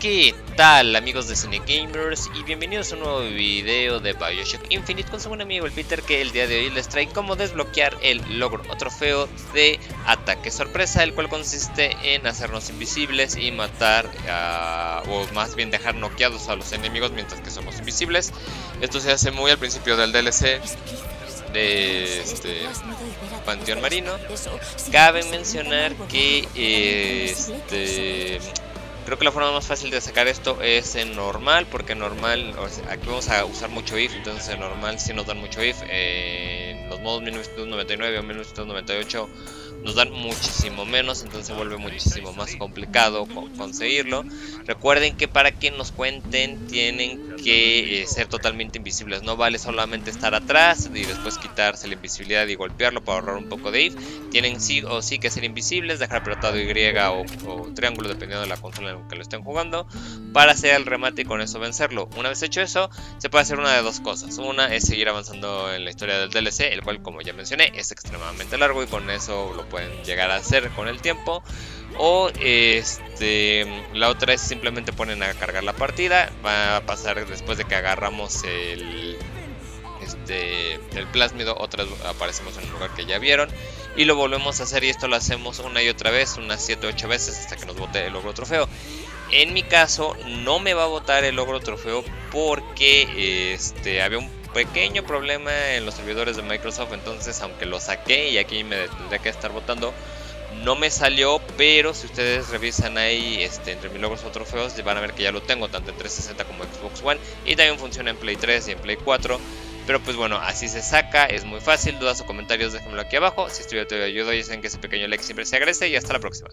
¿Qué tal amigos de Cine Gamers? Y bienvenidos a un nuevo video de Bioshock Infinite con su buen amigo el Peter que el día de hoy les trae cómo desbloquear el logro o trofeo de ataque sorpresa el cual consiste en hacernos invisibles y matar o más bien dejar noqueados a los enemigos mientras que somos invisibles esto se hace muy al principio del DLC de este Panteón Marino cabe mencionar que este Creo que la forma más fácil de sacar esto es en normal, porque normal, aquí vamos a usar mucho if, entonces en normal si nos dan mucho if. en los modos 1999 o 1998 nos dan muchísimo menos, entonces vuelve muchísimo más complicado conseguirlo. Recuerden que para que nos cuenten tienen que eh, ser totalmente invisibles, no vale solamente estar atrás y después quitarse la invisibilidad y golpearlo para ahorrar un poco de if. Tienen sí o sí que ser invisibles, dejar apretado Y o, o triángulo dependiendo de la consola en la que lo estén jugando para hacer el remate y con eso vencerlo. Una vez hecho eso, se puede hacer una de dos cosas. Una es seguir avanzando en la historia del DLC, el cual como ya mencioné es extremadamente largo y con eso lo pueden llegar a hacer con el tiempo. O este, la otra es simplemente ponen a cargar la partida. Va a pasar después de que agarramos el, este, el plásmido, otra vez aparecemos en el lugar que ya vieron. Y lo volvemos a hacer y esto lo hacemos una y otra vez, unas 7 o 8 veces hasta que nos bote el logro trofeo. En mi caso no me va a botar el logro trofeo porque este, había un pequeño problema en los servidores de Microsoft, entonces aunque lo saqué y aquí me tendría que estar votando, no me salió, pero si ustedes revisan ahí este, entre mis logros o trofeos, van a ver que ya lo tengo tanto en 360 como Xbox One y también funciona en Play 3 y en Play 4. Pero pues bueno, así se saca, es muy fácil, dudas o comentarios déjenmelo aquí abajo. Si estoy te ayudo y saben que ese pequeño like siempre se agradece y hasta la próxima.